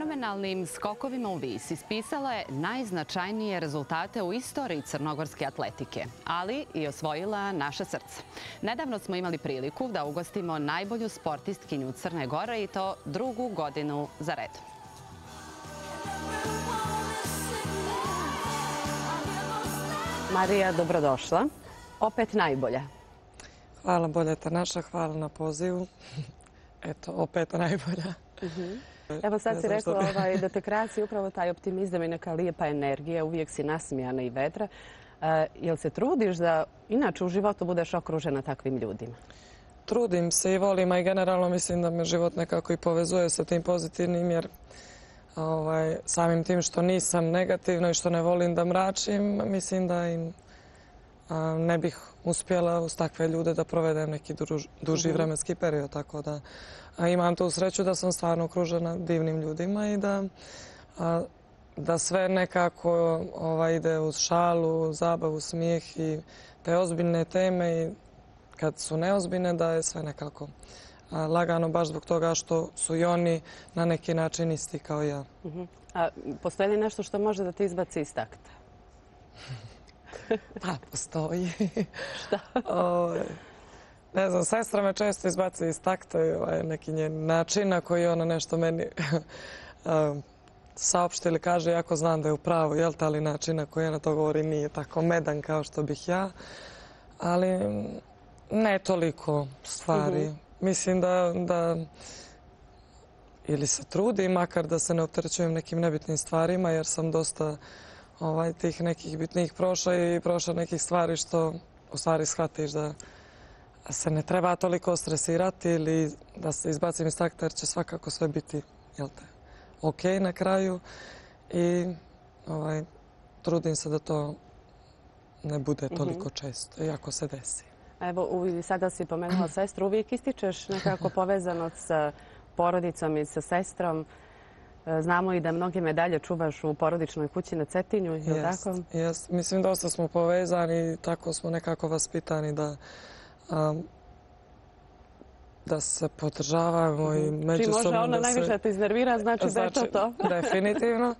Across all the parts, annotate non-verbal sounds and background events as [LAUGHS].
Fenomenalnim skokovima u vis ispisala je najznačajnije rezultate u istoriji crnogorske atletike, ali i osvojila naše srce. Nedavno smo imali priliku da ugostimo najbolju sportistkinju Crne Gore i to drugu godinu za redom. Marija, dobrodošla. Opet najbolja. Hvala Boljeta naša, hvala na pozivu. [LAUGHS] Eto, opet najbolja. Evo sad si rekla ovaj, da te krasi upravo taj optimizam i neka lijepa energija, uvijek si nasmijana i vedra. E, jel se trudiš da inače u životu budeš okružena takvim ljudima? Trudim se i volim, a i generalno mislim da me život nekako i povezuje sa tim pozitivnim, jer ovaj, samim tim što nisam negativna i što ne volim da mračim, mislim da im ne bih uspjela uz takve ljude da provedem neki duži mhm. vremenski period. Tako da imam tu sreću da sam stvarno okružena divnim ljudima i da, da sve nekako ovaj, ide uz šalu, zabavu, smijeh i te ozbiljne teme i kad su neozbiljne da je sve nekako lagano baš zbog toga što su i oni na neki način isti kao ja. Mhm. A postoji li nešto što može da te izbaci iz takta? [LAUGHS] [LAUGHS] Pa, postoji. [LAUGHS] Šta? ne znam, sestra me često izbaci iz takta ovaj, neki njen način na koji ona nešto meni [LAUGHS] saopšti ili kaže, jako znam da je u pravu, jel ta ali način na koji ona to govori nije tako medan kao što bih ja. Ali ne toliko stvari. Mhm. Mislim da, da ili se trudi, makar da se ne opterećujem nekim nebitnim stvarima, jer sam dosta ovaj, tih nekih bitnih prošla i prošla nekih stvari što u stvari shvatiš da se ne treba toliko stresirati ili da se izbacim iz takta jer će svakako sve biti jel te, ok na kraju i ovaj, trudim se da to ne bude mhm. toliko često, iako se desi. Evo, sada si pomenula sestru, uvijek ističeš nekako povezano sa porodicom i sa sestrom. E, znamo i da mnoge medalje čuvaš u porodičnoj kući na Cetinju, je li tako? Jest, mislim dosta smo povezani i tako smo nekako vaspitani da da se podržavamo i međusobno... Čim može ona najviše te iznervira, znači, da je to znači, to. [LAUGHS] Definitivno.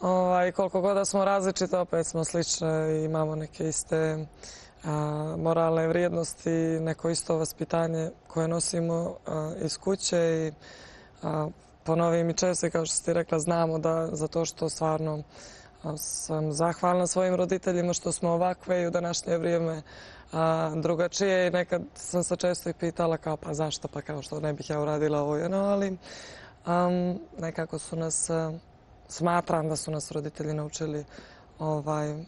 Ovaj, koliko god da smo različite, opet smo slične i imamo neke iste moralne vrijednosti, neko isto vaspitanje koje nosimo iz kuće i ponovim i često, kao što ste rekla, znamo da za to što stvarno sam zahvalna svojim roditeljima što smo ovakve i u današnje vrijeme drugačije i nekad sam se često i pitala kao pa zašto, pa kao što ne bih ja uradila ovo jedno, ali nekako su nas, smatram da su nas roditelji naučili ovaj,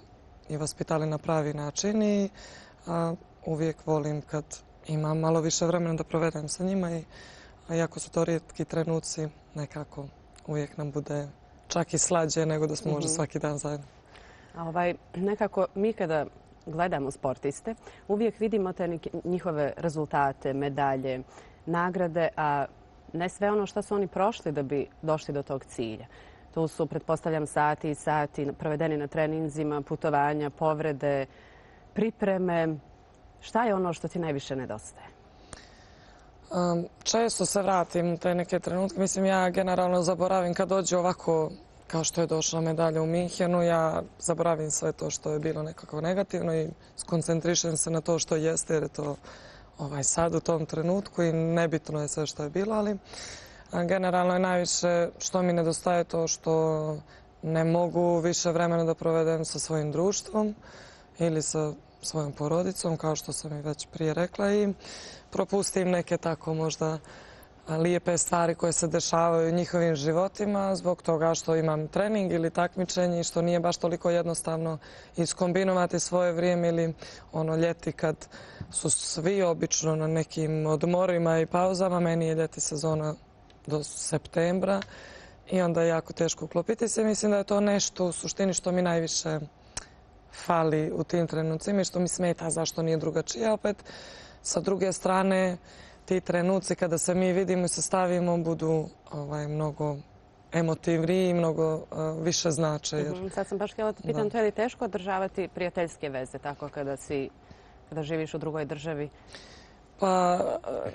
i vaspitali na pravi način i uvijek volim kad imam malo više vremena da provedem sa njima i iako su to rijetki trenuci, nekako uvijek nam bude čak i slađe nego da smo možda mhm. svaki dan zajedno. A ovaj, nekako mi kada gledamo sportiste, uvijek vidimo te njihove rezultate, medalje, nagrade, a ne sve ono što su oni prošli da bi došli do tog cilja. Tu su, pretpostavljam, sati i sati provedeni na treninzima, putovanja, povrede, pripreme. Šta je ono što ti najviše nedostaje? Često se vratim te neke trenutke. Mislim, ja generalno zaboravim kad dođe ovako kao što je došla medalja u Minhenu, ja zaboravim sve to što je bilo nekako negativno i skoncentrišem se na to što jeste jer je to ovaj, sad u tom trenutku i nebitno je sve što je bilo, ali generalno je najviše što mi nedostaje to što ne mogu više vremena da provedem sa svojim društvom ili sa svojom porodicom, kao što sam i već prije rekla i propustim neke tako možda lijepe stvari koje se dešavaju u njihovim životima zbog toga što imam trening ili takmičenje i što nije baš toliko jednostavno iskombinovati svoje vrijeme ili ono ljeti kad su svi obično na nekim odmorima i pauzama. Meni je ljeti sezona do septembra i onda je jako teško uklopiti se. Mislim da je to nešto u suštini što mi najviše fali u tim trenucima i što mi smeta zašto nije drugačije. Opet, sa druge strane, ti trenuci kada se mi vidimo i se stavimo budu ovaj, mnogo emotivniji i mnogo više znače. Mhm, sad sam baš htjela te pitam, to je li teško održavati prijateljske veze tako kada, si, kada živiš u drugoj državi? Pa,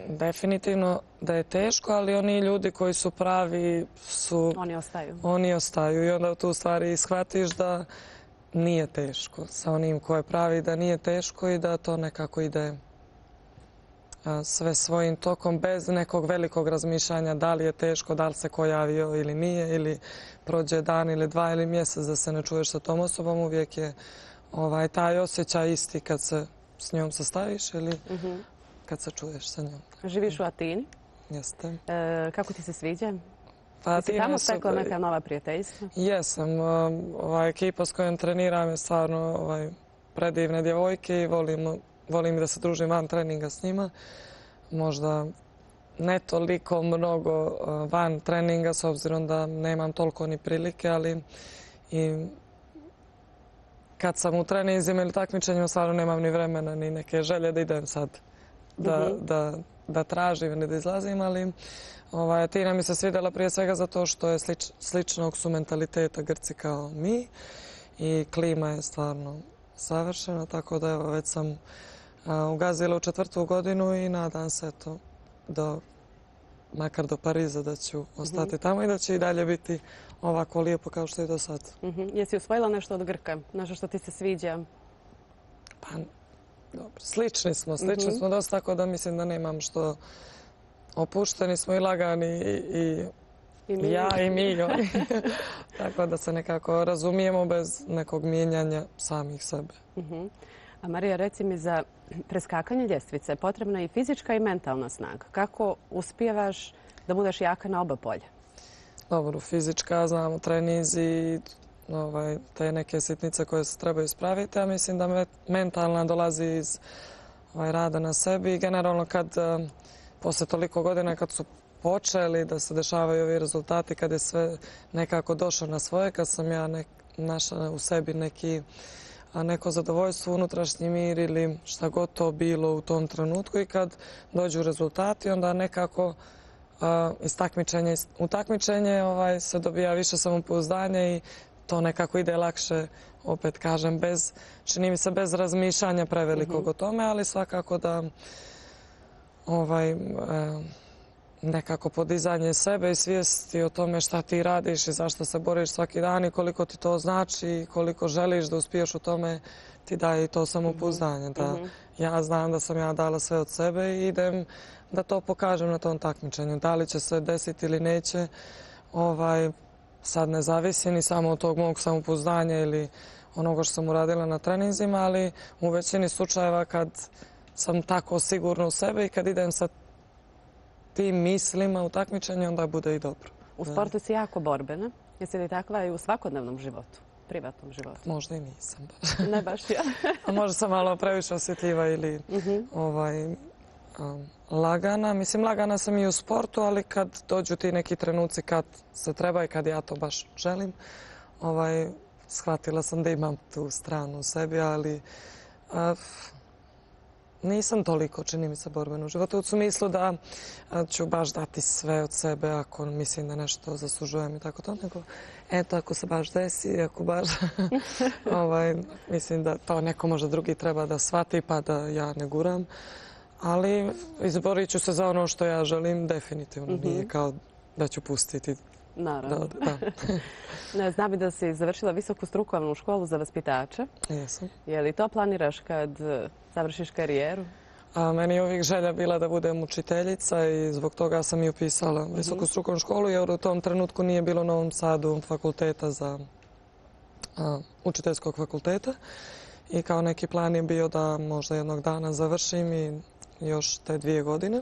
definitivno da je teško, ali oni ljudi koji su pravi su... Oni ostaju. Oni ostaju i onda tu u stvari shvatiš da nije teško sa onim ko je pravi, da nije teško i da to nekako ide sve svojim tokom bez nekog velikog razmišljanja da li je teško, da li se ko javio ili nije ili prođe dan ili dva ili mjesec da se ne čuješ sa tom osobom. Uvijek je ovaj, taj osjećaj isti kad se s njom sastaviš ili mhm. kad se čuješ sa njom. Živiš u Atini? Jeste. E, kako ti se sviđa? Pa, Ti tamo stekla neka nova prijateljstva? Jesam. Ova ekipa s kojom treniram je stvarno ovaj, predivne djevojke i volim volim da se družim van treninga s njima. Možda ne toliko mnogo uh, van treninga s obzirom da nemam toliko ni prilike, ali i kad sam u treninzima ili takmičenjima stvarno nemam ni vremena ni neke želje da idem sad da, mhm. da, da tražim ili da izlazim, ali ovaj, Tina mi se svidjela prije svega zato što je slič, sličnog su mentaliteta Grci kao mi i klima je stvarno savršena, tako da evo već sam ugazila u četvrtu godinu i nadam se to do makar do Pariza da ću ostati mhm. tamo i da će i dalje biti ovako lijepo kao što je do sad. Mhm. Jesi osvojila nešto od Grka? Nešto što ti se sviđa? Pa, dobro. Slični smo. Slični mhm. smo dosta tako da mislim da nemam što opušteni smo i lagani i, ja i mi. [LAUGHS] tako da se nekako razumijemo bez nekog mijenjanja samih sebe. A Marija, reci mi za preskakanje ljestvice potrebna je i fizička i mentalna snaga. Kako uspijevaš da budeš jaka na oba polja? Dobro, fizička, znamo, trenizi, ovaj, te neke sitnice koje se trebaju ispraviti, a mislim da mentalna dolazi iz ovaj, rada na sebi i generalno kad eh, posle toliko godina kad su počeli da se dešavaju ovi rezultati, kad je sve nekako došlo na svoje, kad sam ja našla u sebi neki a neko zadovoljstvo, unutrašnji mir ili šta god to bilo u tom trenutku i kad dođu rezultati onda nekako iz takmičenja u takmičenje ovaj, se dobija više samopouzdanja i to nekako ide lakše, opet kažem, bez, čini mi se bez razmišljanja prevelikog mhm. o tome, ali svakako da ovaj, nekako podizanje sebe i svijesti o tome šta ti radiš i zašto se boriš svaki dan i koliko ti to znači i koliko želiš da uspiješ u tome ti daje i to samopouzdanje. Da mhm. ja znam da sam ja dala sve od sebe i idem da to pokažem na tom takmičenju. Da li će se desiti ili neće, ovaj, sad ne zavisi ni samo od tog mog samopouzdanja ili onoga što sam uradila na treninzima, ali u većini slučajeva kad sam tako sigurna u sebe i kad idem sa tim mislima u takmičenju, onda bude i dobro. U sportu si jako borbena. Jesi li takva i u svakodnevnom životu? privatnom životu? Možda i nisam [LAUGHS] ne baš ja. A možda sam malo previše osjetljiva ili mhm. ovaj, lagana. Mislim, lagana sam i u sportu, ali kad dođu ti neki trenuci kad se treba i kad ja to baš želim, ovaj, shvatila sam da imam tu stranu u sebi, ali nisam toliko, čini mi se, borbeno u životu. U smislu da ću baš dati sve od sebe ako mislim da nešto zaslužujem i tako to. Nego, eto, ako se baš desi, ako baš... [LAUGHS] ovaj, mislim da to neko možda drugi treba da shvati pa da ja ne guram. Ali izborit ću se za ono što ja želim, definitivno. Nije mhm. kao da ću pustiti Naravno. Da, [LAUGHS] Znam da si završila visoku strukovnu školu za vaspitače. Jesam. Je li to planiraš kad e, završiš karijeru? A meni je uvijek želja bila da budem učiteljica i zbog toga sam i upisala mhm. visoku strukovnu školu jer u tom trenutku nije bilo u Novom Sadu fakulteta za učiteljskog fakulteta. I kao neki plan je bio da možda jednog dana završim i još te dvije godine.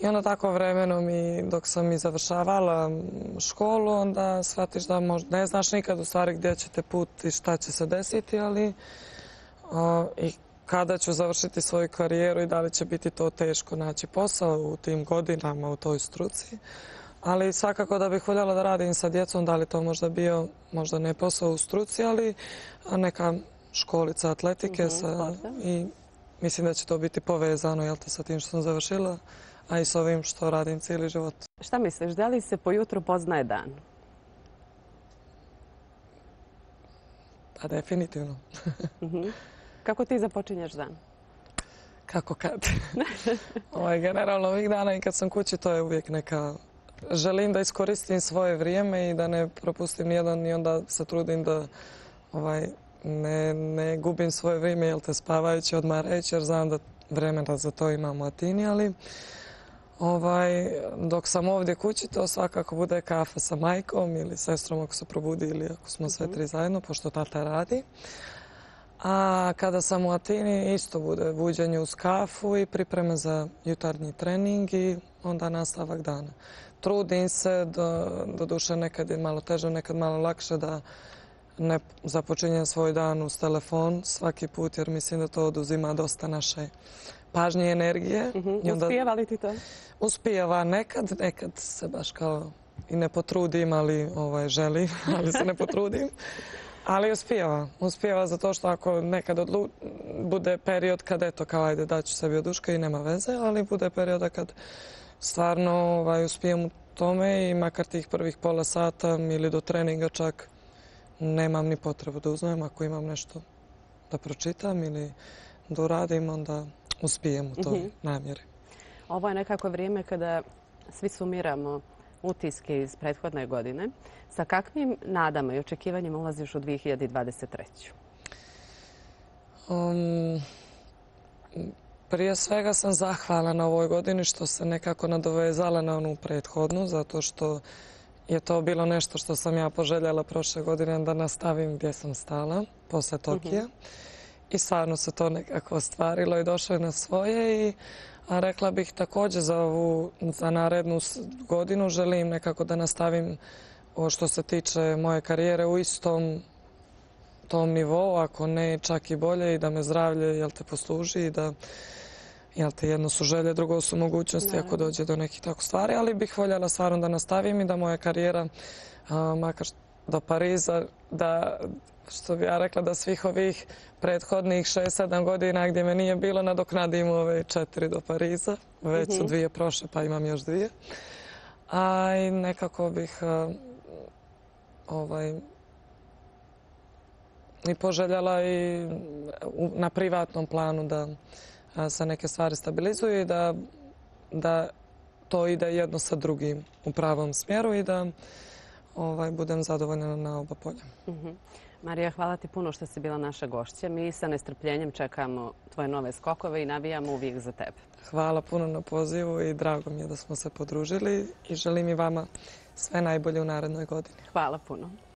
I onda tako vremenom i dok sam i završavala školu, onda shvatiš da možda ne znaš nikad u stvari gdje će te put i šta će se desiti, ali i kada ću završiti svoju karijeru i da li će biti to teško naći posao u tim godinama u toj struci. Ali svakako da bih voljela da radim sa djecom, da li to možda bio, možda ne posao u struci, ali neka školica atletike mhm, i mislim da će to biti povezano jel te, sa tim što sam završila a i s ovim što radim cijeli život. Šta misliš, da li se po jutru poznaje dan? Pa definitivno. [LAUGHS] Mhm. Kako ti započinješ dan? kako kad. [LAUGHS] ovaj, generalno ovih dana i kad sam kući to je uvijek neka... Želim da iskoristim svoje vrijeme i da ne propustim nijedan i onda se trudim da ovaj, ne, ne gubim svoje vrijeme jel te spavajući, odmarajući jer znam da vremena za to imam u Atini, ali ovaj, dok sam ovdje kući to svakako bude kafa sa majkom ili sestrom ako se probudi ili ako smo sve tri zajedno, pošto tata radi. A kada sam u Atini isto bude buđenje uz kafu i pripreme za jutarnji trening i onda nastavak dana. Trudim se, do, doduše nekad je malo teže, nekad malo lakše da ne započinjem svoj dan uz telefon svaki put jer mislim da to oduzima dosta naše pažnje i energije. Mhm. I onda Uspijeva li ti to? uspijeva nekad, nekad se baš kao i ne potrudim, ali ovaj, želim, [LAUGHS] ali se ne potrudim. Ali uspijeva. Uspijeva zato što ako nekad odlu... bude period kad eto kao ajde daću sebi oduška i nema veze, ali bude perioda kad stvarno ovaj, uspijem u tome i makar tih prvih pola sata ili do treninga čak nemam ni potrebu da uzmem ako imam nešto da pročitam ili da uradim, onda uspijem u toj namjeri. Ovo je nekako vrijeme kada svi sumiramo utiske iz prethodne godine. Sa kakvim nadama i očekivanjima ulaziš u 2023. Um, prije svega sam zahvala na ovoj godini što se nekako nadovezala na onu prethodnu, zato što je to bilo nešto što sam ja poželjela prošle godine da nastavim gdje sam stala, posle Tokija. I stvarno se to nekako ostvarilo i došlo je na svoje i a rekla bih također za ovu, za narednu godinu želim nekako da nastavim ovo što se tiče moje karijere u istom tom nivou, ako ne čak i bolje i da me zdravlje jel te posluži i da jel te jedno su želje, drugo su mogućnosti ako dođe do nekih tako stvari, ali bih voljela stvarno da nastavim i da moja karijera a, makar do Pariza, da što bi ja rekla da svih ovih prethodnih 6-7 godina gdje me nije bilo nadoknadim ove četiri do Pariza. Već su dvije prošle pa imam još dvije. A i nekako bih a, ovaj, i poželjela i na privatnom planu da a, se neke stvari stabilizuju i da, da to ide jedno sa drugim u pravom smjeru i da ovaj, budem zadovoljna na oba polja. Marija, hvala ti puno što si bila naša gošća. Mi sa nestrpljenjem čekamo tvoje nove skokove i navijamo uvijek za tebe. Hvala puno na pozivu i drago mi je da smo se podružili i želim i vama sve najbolje u narednoj godini. Hvala puno.